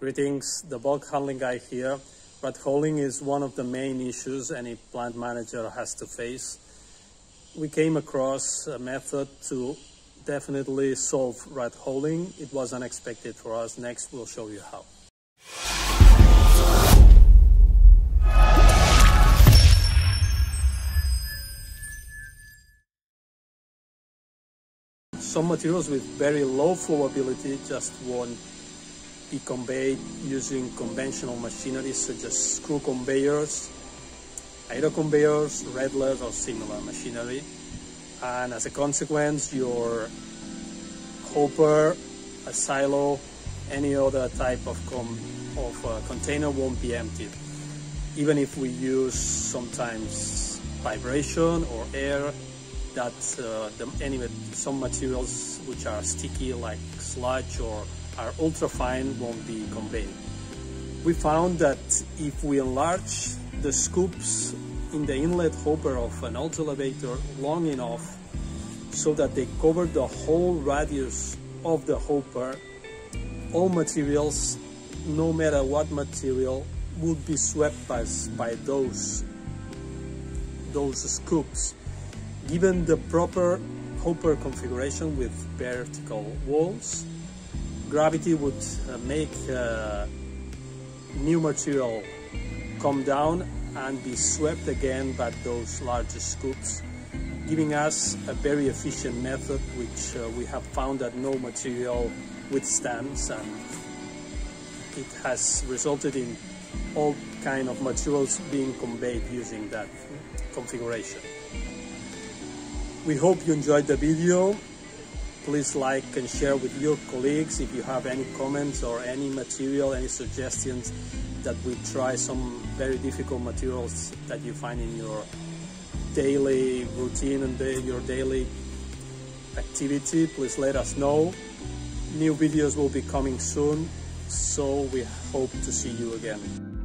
Greetings, the bulk handling guy here. Rat holing is one of the main issues any plant manager has to face. We came across a method to definitely solve rat holing. It was unexpected for us. Next, we'll show you how. Some materials with very low flowability just won't be conveyed using conventional machinery such as screw conveyors, aero conveyors, rattler or similar machinery. And as a consequence, your hopper, a silo, any other type of, of uh, container won't be emptied. Even if we use sometimes vibration or air, that uh, the, anyway, some materials which are sticky like sludge or are ultra fine won't be conveyed. We found that if we enlarge the scoops in the inlet hopper of an Olds Elevator long enough so that they cover the whole radius of the hopper, all materials, no matter what material, would be swept by, by those, those scoops. Given the proper hopper configuration with vertical walls, gravity would uh, make uh, new material come down and be swept again by those larger scoops, giving us a very efficient method which uh, we have found that no material withstands and it has resulted in all kind of materials being conveyed using that configuration. We hope you enjoyed the video please like and share with your colleagues if you have any comments or any material, any suggestions that we try some very difficult materials that you find in your daily routine and your daily activity. Please let us know. New videos will be coming soon, so we hope to see you again.